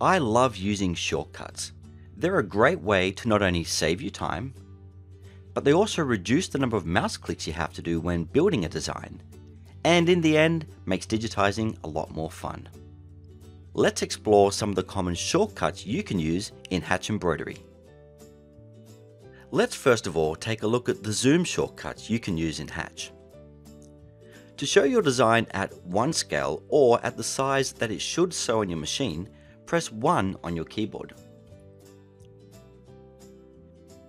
I love using shortcuts. They're a great way to not only save you time, but they also reduce the number of mouse clicks you have to do when building a design, and in the end, makes digitizing a lot more fun. Let's explore some of the common shortcuts you can use in Hatch Embroidery. Let's first of all take a look at the zoom shortcuts you can use in Hatch. To show your design at one scale or at the size that it should sew on your machine, press 1 on your keyboard.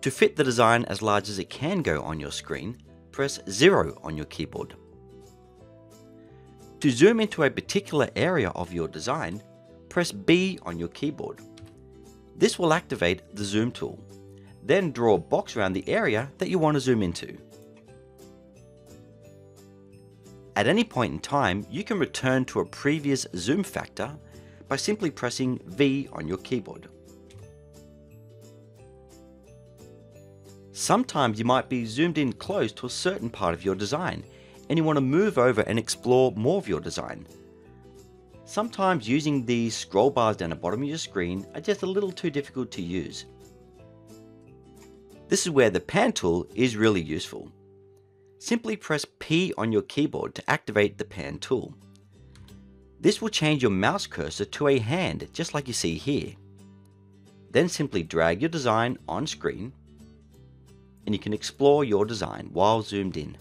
To fit the design as large as it can go on your screen, press 0 on your keyboard. To zoom into a particular area of your design, press B on your keyboard. This will activate the zoom tool. Then draw a box around the area that you want to zoom into. At any point in time, you can return to a previous zoom factor by simply pressing V on your keyboard. Sometimes you might be zoomed in close to a certain part of your design and you want to move over and explore more of your design. Sometimes using these scroll bars down the bottom of your screen are just a little too difficult to use. This is where the pan tool is really useful. Simply press P on your keyboard to activate the pan tool. This will change your mouse cursor to a hand just like you see here. Then simply drag your design on screen and you can explore your design while zoomed in.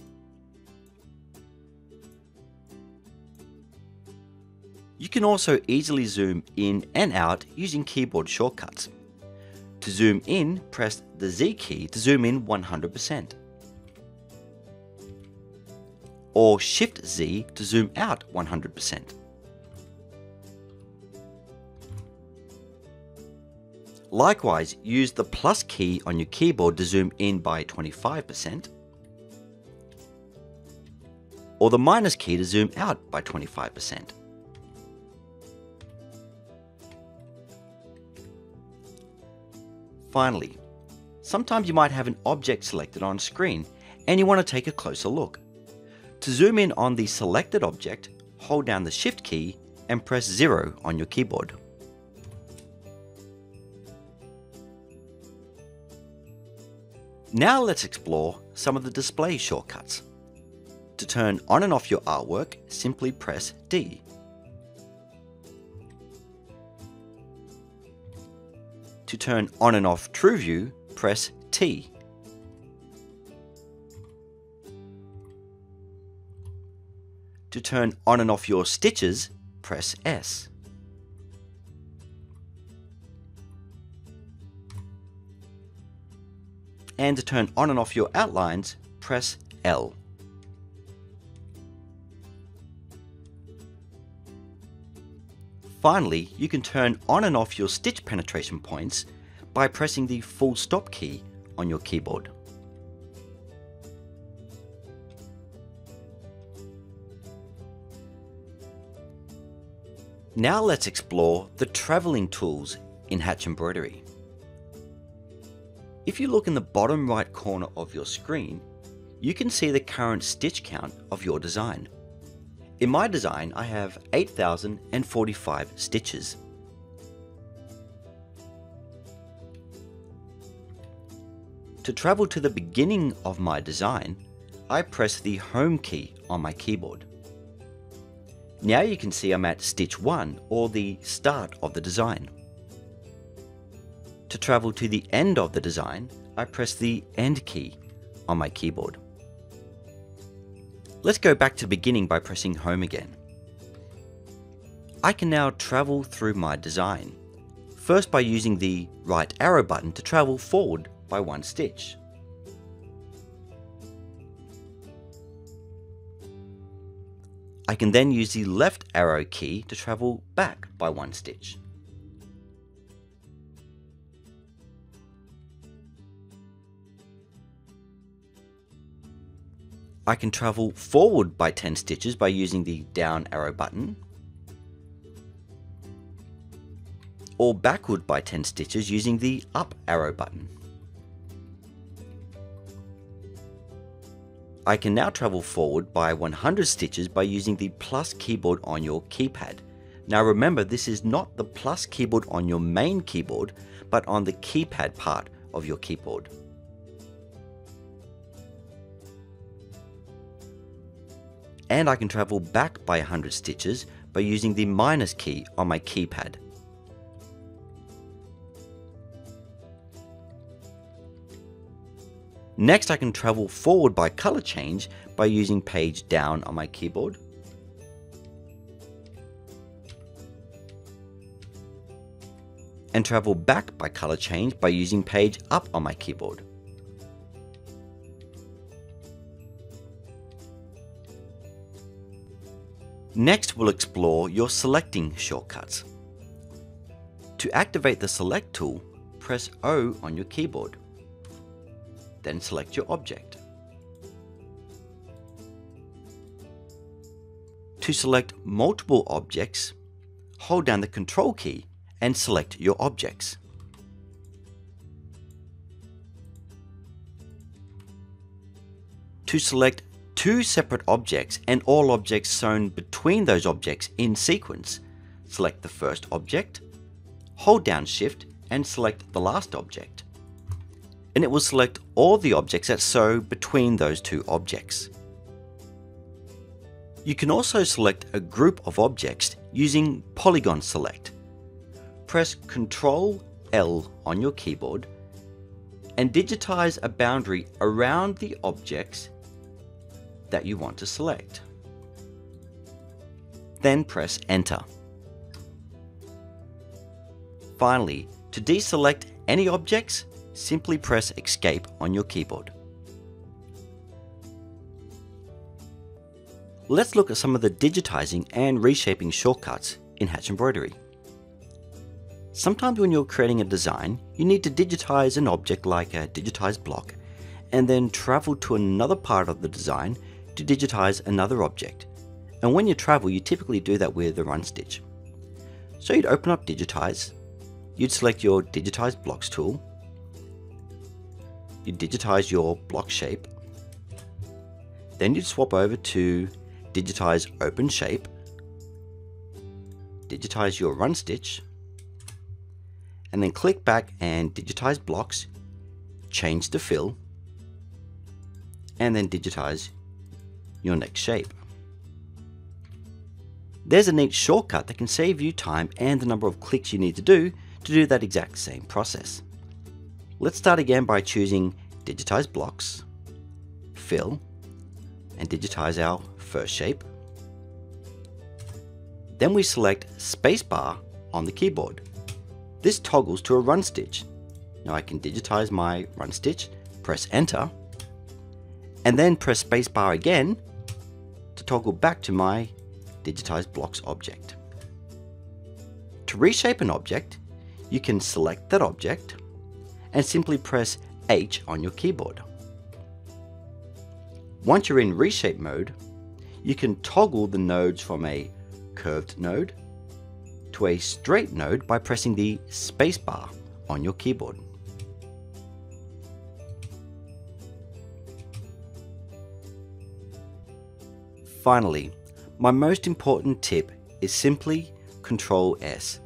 You can also easily zoom in and out using keyboard shortcuts. To zoom in, press the Z key to zoom in 100%. Or Shift Z to zoom out 100%. Likewise, use the plus key on your keyboard to zoom in by 25%, or the minus key to zoom out by 25%. Finally, sometimes you might have an object selected on screen and you want to take a closer look. To zoom in on the selected object, hold down the Shift key and press 0 on your keyboard. Now let's explore some of the display shortcuts. To turn on and off your artwork, simply press D. To turn on and off TrueView, press T. To turn on and off your stitches, press S. and to turn on and off your outlines, press L. Finally, you can turn on and off your stitch penetration points by pressing the full stop key on your keyboard. Now let's explore the traveling tools in Hatch Embroidery. If you look in the bottom right corner of your screen, you can see the current stitch count of your design. In my design, I have 8,045 stitches. To travel to the beginning of my design, I press the Home key on my keyboard. Now you can see I'm at stitch 1 or the start of the design. To travel to the end of the design, I press the End key on my keyboard. Let's go back to beginning by pressing Home again. I can now travel through my design, first by using the right arrow button to travel forward by one stitch. I can then use the left arrow key to travel back by one stitch. I can travel forward by 10 stitches by using the down arrow button, or backward by 10 stitches using the up arrow button. I can now travel forward by 100 stitches by using the plus keyboard on your keypad. Now remember this is not the plus keyboard on your main keyboard, but on the keypad part of your keyboard. And I can travel back by 100 stitches by using the minus key on my keypad. Next I can travel forward by color change by using page down on my keyboard. And travel back by color change by using page up on my keyboard. Next we'll explore your selecting shortcuts. To activate the select tool, press O on your keyboard then select your object. To select multiple objects, hold down the Control key and select your objects. To select two separate objects and all objects sewn between those objects in sequence, select the first object, hold down Shift and select the last object and it will select all the objects that sew between those two objects. You can also select a group of objects using Polygon Select. Press Ctrl L on your keyboard and digitize a boundary around the objects that you want to select. Then press Enter. Finally, to deselect any objects, simply press Escape on your keyboard. Let's look at some of the digitizing and reshaping shortcuts in Hatch Embroidery. Sometimes when you're creating a design, you need to digitize an object like a digitized block and then travel to another part of the design to digitize another object. And when you travel, you typically do that with the run stitch. So you'd open up Digitize, you'd select your Digitize Blocks tool, you digitize your block shape. Then you'd swap over to digitize open shape, digitize your run stitch, and then click back and digitize blocks, change the fill, and then digitize your next shape. There's a neat shortcut that can save you time and the number of clicks you need to do to do that exact same process. Let's start again by choosing Digitize Blocks, Fill, and digitize our first shape. Then we select Spacebar on the keyboard. This toggles to a run stitch. Now I can digitize my run stitch, press enter, and then press spacebar again to toggle back to my digitized blocks object. To reshape an object, you can select that object and simply press H on your keyboard. Once you're in reshape mode, you can toggle the nodes from a curved node to a straight node by pressing the spacebar on your keyboard. Finally, my most important tip is simply Control S.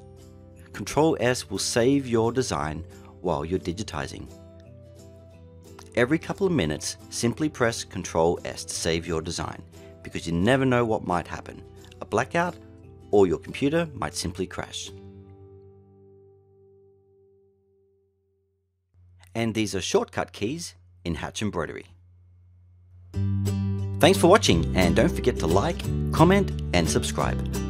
Control S will save your design while you're digitizing. Every couple of minutes, simply press Ctrl S to save your design, because you never know what might happen. A blackout, or your computer might simply crash. And these are shortcut keys in Hatch Embroidery. Thanks for watching and don't forget to like, comment and subscribe.